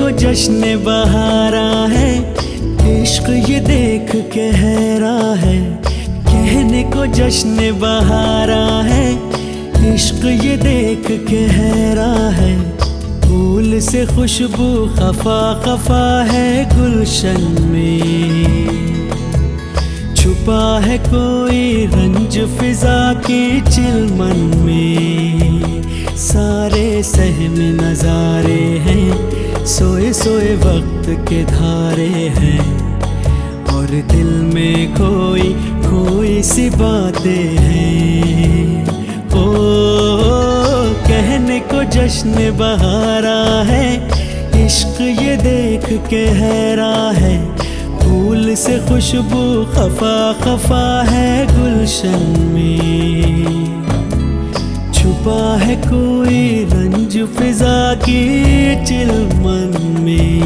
को जश्न बहारा है। इश्क ये देख के हैरा है। कहने को जश्न बहारा है। इश्क ये देख के हैरा है। फूल से खुशबू खफा खफा है गुलशन में। छुपा है कोई रंज फिजा के चिलमन में। सोए वक्त के धारे हैं। और दिल में कोई कोई सी बातें हैं। ओ, कहने को जश्न बहारा है, इश्क ये देख के हैरा है। फूल से खुशबू खफा खफा है, गुलशन में। छुपा है कोई रंज फिजा की चिलमन में।